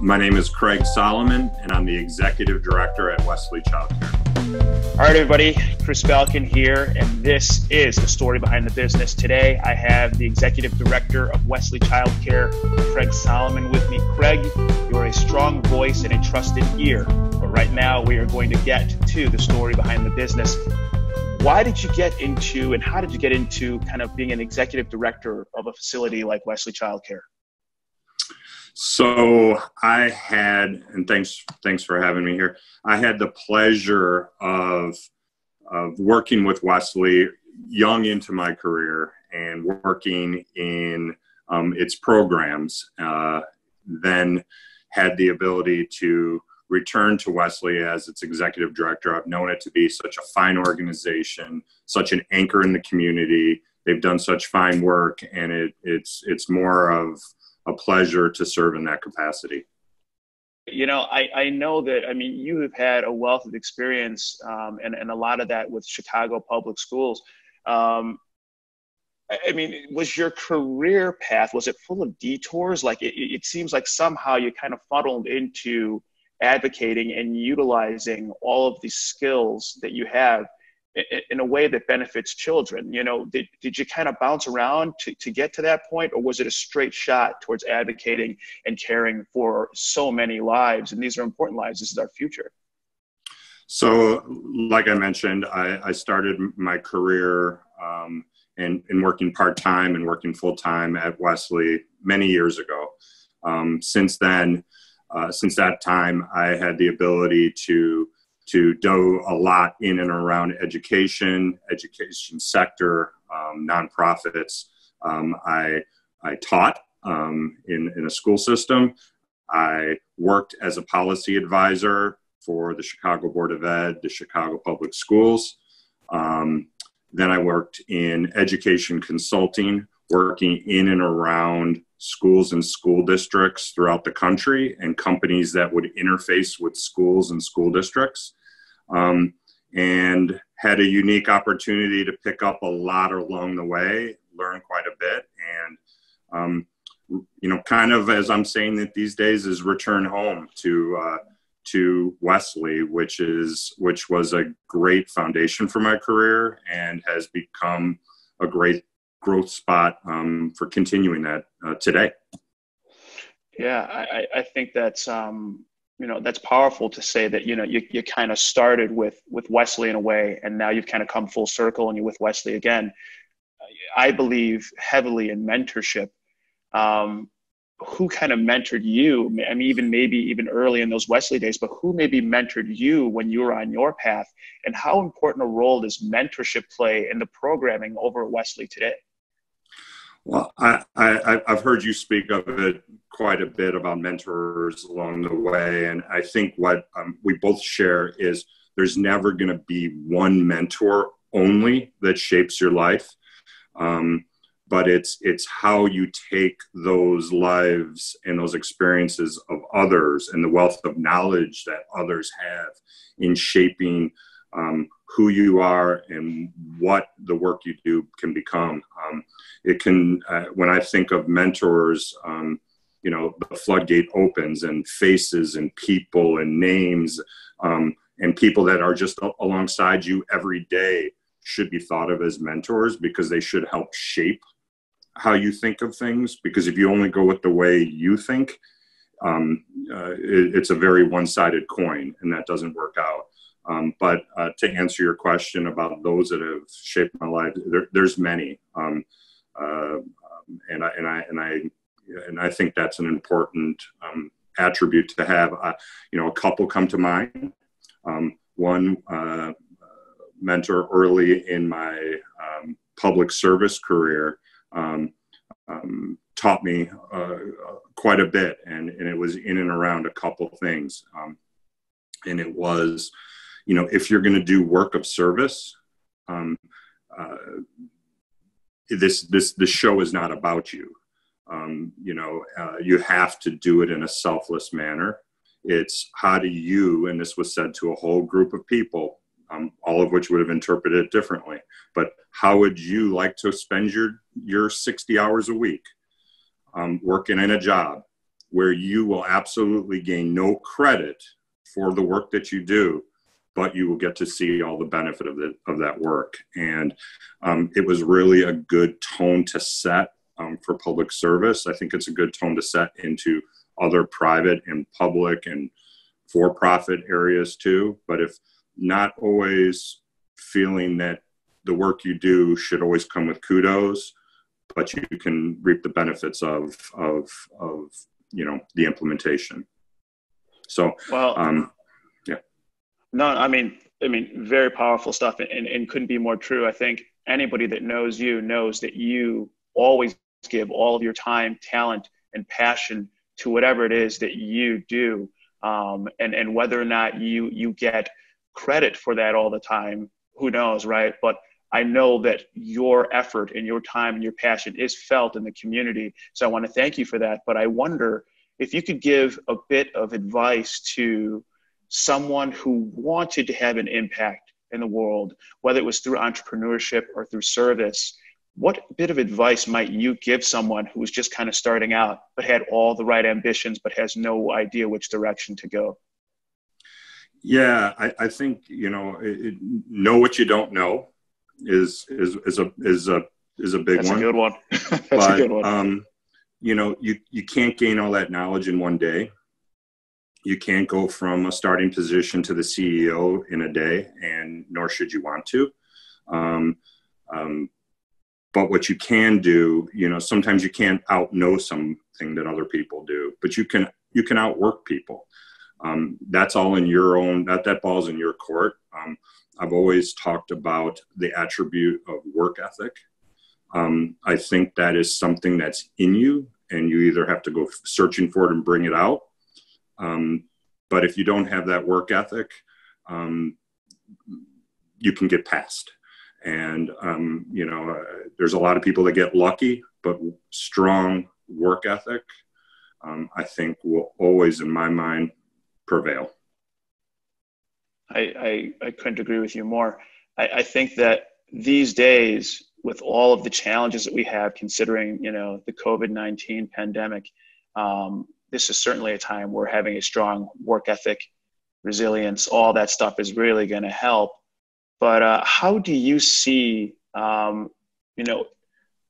My name is Craig Solomon, and I'm the Executive Director at Wesley Childcare. All right, everybody, Chris Falcon here, and this is the story behind the business. Today, I have the Executive Director of Wesley Childcare, Craig Solomon, with me. Craig, you are a strong voice and a trusted ear. But right now, we are going to get to the story behind the business. Why did you get into, and how did you get into kind of being an executive director of a facility like Wesley Childcare? So I had, and thanks thanks for having me here. I had the pleasure of of working with Wesley young into my career and working in um, its programs. Uh, then had the ability to return to Wesley as its executive director. I've known it to be such a fine organization, such an anchor in the community. They've done such fine work, and it, it's it's more of a pleasure to serve in that capacity. You know, I, I know that, I mean, you have had a wealth of experience um, and, and a lot of that with Chicago public schools. Um, I mean, was your career path, was it full of detours? Like it, it seems like somehow you kind of funneled into advocating and utilizing all of these skills that you have in a way that benefits children you know did, did you kind of bounce around to, to get to that point or was it a straight shot towards advocating and caring for so many lives and these are important lives this is our future? So like i mentioned i, I started my career um, in, in working part-time and working full-time at wesley many years ago. Um, since then uh, since that time i had the ability to to do a lot in and around education, education sector, um, nonprofits. Um, I, I taught um, in, in a school system. I worked as a policy advisor for the Chicago Board of Ed, the Chicago Public Schools. Um, then I worked in education consulting, working in and around schools and school districts throughout the country and companies that would interface with schools and school districts um, and had a unique opportunity to pick up a lot along the way, learn quite a bit, and um, you know, kind of as I'm saying that these days is return home to uh, to Wesley, which is which was a great foundation for my career and has become a great growth spot um, for continuing that uh, today. Yeah, I, I think that's um, you know that's powerful to say that you know you, you kind of started with with wesley in a way and now you've kind of come full circle and you're with wesley again. I believe heavily in mentorship. Um, who kind of mentored you? I mean even maybe even early in those wesley days but who maybe mentored you when you were on your path? And how important a role does mentorship play in the programming over at wesley today well, I, I, I've heard you speak of it quite a bit about mentors along the way. And I think what um, we both share is there's never going to be one mentor only that shapes your life. Um, but it's it's how you take those lives and those experiences of others and the wealth of knowledge that others have in shaping um, who you are and what the work you do can become. Um, it can, uh, when I think of mentors, um, you know, the floodgate opens and faces and people and names um, and people that are just alongside you every day should be thought of as mentors because they should help shape how you think of things. Because if you only go with the way you think, um, uh, it, it's a very one sided coin and that doesn't work out. Um, but uh, to answer your question about those that have shaped my life, there, there's many, um, uh, and I and I and I and I think that's an important um, attribute to have. Uh, you know, a couple come to mind. Um, one uh, mentor early in my um, public service career taught me uh, quite a bit, and, and it was in and around a couple things, and it was you know, if you're going to do work of service, um, uh, this this the show is not about you. Um, you know, uh, you have to do it in a selfless manner. It's how do you, and this was said to a whole group of people, um, all of which would have interpreted it differently. But how would you like to spend your your 60 hours a week um, working in a job where you will absolutely gain no credit for the work that you do, but you will get to see all the benefit of, the, of that work. And um, it was really a good tone to set um, for public service. I think it's a good tone to set into other private and public and for profit areas too. But if not always feeling that the work you do should always come with kudos, but you can reap the benefits of, of, of you know, the implementation. So, well, um. No, I mean, I mean, very powerful stuff and, and couldn't be more true. I think anybody that knows you knows that you always give all of your time, talent, and passion to whatever it is that you do. Um, and, and whether or not you, you get credit for that all the time, who knows, right? But I know that your effort and your time and your passion is felt in the community. So I want to thank you for that. But I wonder if you could give a bit of advice to someone who wanted to have an impact in the world, whether it was through entrepreneurship or through service, what bit of advice might you give someone who was just kind of starting out but had all the right ambitions but has no idea which direction to go? Yeah i, I think you know it, know what you don't know is is is a is a is a big That's one. a good one. That's but, a good one. um you know you you can't gain all that knowledge in one day you can't go from a starting position to the ceo in a day and nor should you want to. Um, um, but what you can do you know sometimes you can't out know something that other people do but you can you can outwork people. Um, that's all in your own that that ball's in your court. Um, i've always talked about the attribute of work ethic. Um, i think that is something that's in you and you either have to go searching for it and bring it out um, but if you don't have that work ethic um, you can get past and, um, you know, uh, there's a lot of people that get lucky, but strong work ethic, um, I think, will always, in my mind, prevail. I, I, I couldn't agree with you more. I, I think that these days, with all of the challenges that we have, considering you know the COVID nineteen pandemic, um, this is certainly a time where having a strong work ethic, resilience, all that stuff is really going to help. But uh, how do you see, um, you know,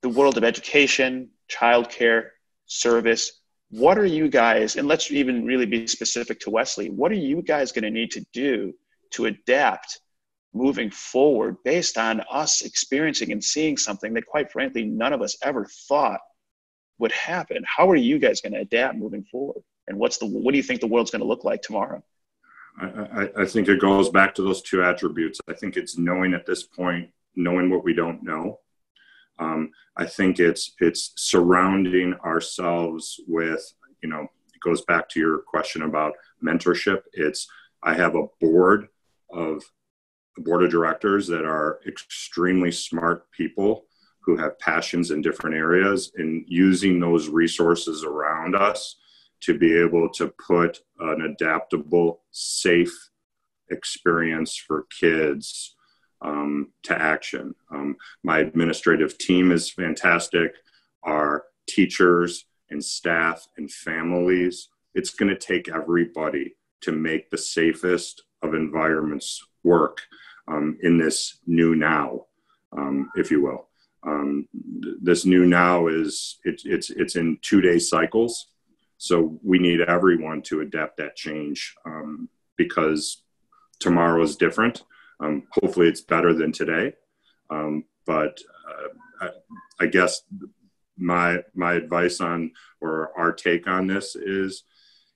the world of education, childcare, service? What are you guys, and let's even really be specific to Wesley, what are you guys going to need to do to adapt moving forward based on us experiencing and seeing something that, quite frankly, none of us ever thought would happen? How are you guys going to adapt moving forward? And what's the, what do you think the world's going to look like tomorrow? I, I, think it goes back to those two attributes. I think it's knowing at this point, knowing what we don't know. Um, I think it's it's surrounding ourselves with, you know, it goes back to your question about mentorship. It's I have a board of a board of directors that are extremely smart people who have passions in different areas and using those resources around us to be able to put an adaptable, safe experience for kids um, to action. Um, my administrative team is fantastic. Our teachers and staff and families, it's going to take everybody to make the safest of environments work um, in this new now, um, if you will. Um, this new now is it, it's it's in two day cycles so we need everyone to adapt that change um, because tomorrow is different. Um, hopefully, it's better than today. Um, but uh, I, I, guess my my advice on or our take on this is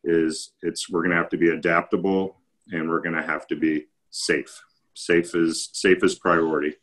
is it's we're going to have to be adaptable and we're going to have to be safe. Safe is safe is priority.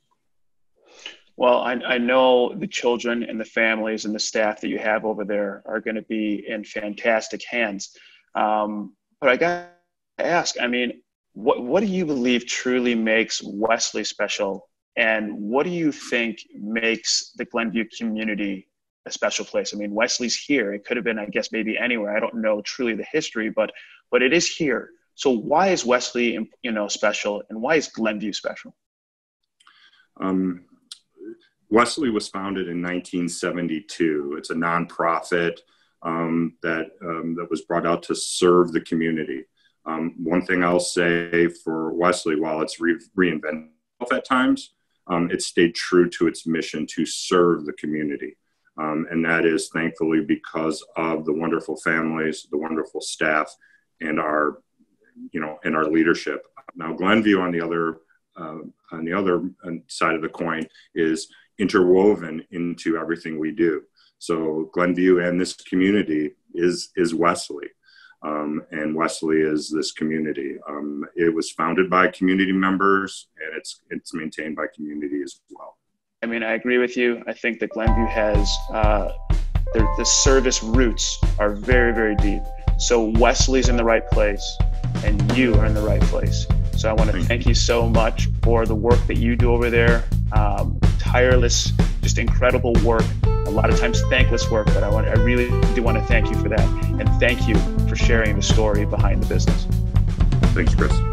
Well, I, I know the children and the families and the staff that you have over there are going to be in fantastic hands. Um, but I got to ask, I mean, what, what do you believe truly makes Wesley special? And what do you think makes the Glenview community a special place? I mean, Wesley's here. It could have been, I guess, maybe anywhere. I don't know truly the history, but but it is here. So why is Wesley, you know, special, and why is Glenview special? Um, Wesley was founded in 1972. It's a nonprofit um, that um, that was brought out to serve the community. Um, one thing I'll say for Wesley, while it's re- reinvented at times, um, it stayed true to its mission to serve the community. Um, and that is thankfully because of the wonderful families, the wonderful staff, and our, you know, and our leadership. Now, Glenview on the other uh, on the other uh, side of the coin is interwoven into everything we do. So Glenview and this community is is Wesley. Um, and Wesley is this community. Um, it was founded by community members, and it's it's maintained by community as well. I mean, I agree with you. I think that Glenview has uh, the, the service roots are very very deep. So Wesley's in the right place, and you are in the right place. So I want to thank you so much for the work that you do over there. Um, tireless, just incredible work a lot of times thankless work, but I want I really do want to thank you for that. And thank you for sharing the story behind the business. Thanks, Chris.